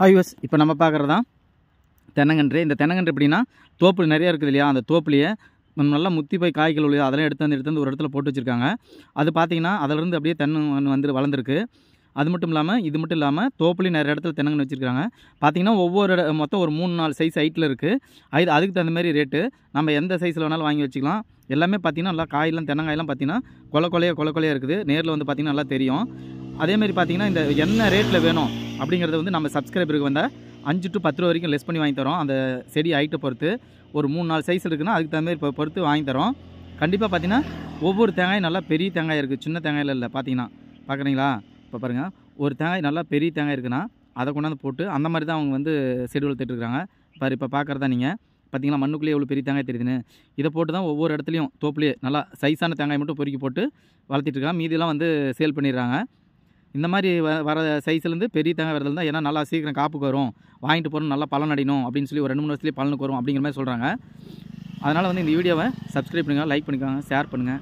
ஐவஸ் இப்போ நம்ம பார்க்குறது தான் தென்னங்கன்று. இந்த தென்னங்கன்று எப்படின்னா தோப்பு நிறையா இருக்குது இல்லையா? அந்த தோப்புலேயே நல்லா முத்தி போய் காய்கள் உள்ளது அதெல்லாம் எடுத்து வந்து எடுத்து வந்து ஒரு இடத்துல போட்டு வச்சுருக்காங்க. அது பார்த்தீங்கன்னா அதிலிருந்து அப்படியே தென்னை வந்து வளர்ந்துருக்கு. அது மட்டும் இல்லாமல் இது மட்டும் இல்லாமல் தோப்புலையும் நிறைய இடத்துல தென்னங்கன்று வச்சுருக்காங்க. பார்த்தீங்கன்னா ஒவ்வொரு இட- மொத்தம் ஒரு மூணு நாலு சைஸ் ஹைட்டில் இருக்குது அது அதுக்கு தகுந்த மாதிரி ரேட்டு நம்ம எந்த சைஸில் வேணாலும் வாங்கி வச்சுக்கலாம். எல்லாமே பார்த்தீங்கன்னா நல்லா காயெல்லாம் தென்னங்காயெல்லாம் பார்த்தீங்கன்னா கொலை கொலையாக கொலை கொலையாக இருக்குது. நேரில் வந்து பார்த்தீங்கன்னா நல்லா தெரியும். அதேமாதிரி பார்த்தீங்கன்னா இந்த என்ன ரேட்டில் வேணும்? அப்படிங்கிறது வந்து நம்ம சப்ஸ்கிரைபருக்கு வந்தால் அஞ்சு டு பத்து ரூபா வரைக்கும் லெஸ் பண்ணி வாங்கி தரோம். அந்த செடி ஹைட்டை பொறுத்து ஒரு மூணு நாலு சைஸ் இருக்குன்னா அதுக்கு தகுந்த மாதிரி இப்போ பொறுத்து வாங்கி தரோம். கண்டிப்பாக பார்த்தீங்கன்னா ஒவ்வொரு தேங்காயும் நல்லா பெரிய தேங்காய் இருக்குது சின்ன தேங்காயில் இல்லை பார்த்தீங்கன்னா பார்க்குறீங்களா இப்போ பாருங்கள் ஒரு தேங்காய் நல்லா பெரிய தேங்காய் இருக்குன்னா அதை கொண்டாந்து போட்டு அந்த மாதிரி தான் அவங்க வந்து செடி வளர்த்துட்ருக்காங்க பாரு இப்போ பார்க்குறதா நீங்கள் பார்த்தீங்களா மண்ணுக்குள்ளேயே எவ்வளோ பெரிய தேங்காய் தெரியுதுன்னு. இதை போட்டு தான் ஒவ்வொரு இடத்துலையும் தோப்புலேயே நல்லா சைஸான தேங்காய் மட்டும் பொறுக்கி போட்டு வளர்த்துட்டுருக்காங்க மீதியெல்லாம் வந்து சேல் பண்ணிடுறாங்க. இந்த மாதிரி வ வர சைஸ்லேருந்து பெரிய தேங்காய் வரதுல தான் ஏன்னா நல்லா சீக்கிரம் காப்புக்கு வரும். வாங்கிட்டு போகணும் நல்லா பலன் அடையணும் அப்படின்னு சொல்லி ஒரு ரெண்டு மூணு வருஷத்துலேயே பலனுக்கு வரும் அப்படிங்கிற மாதிரி சொல்கிறாங்க அதனால் வந்து இந்த வீடியோவை சப்ஸ்கிரைப் பண்ணுங்கள் லைக் பண்ணிக்கோங்க ஷேர் பண்ணுங்கள்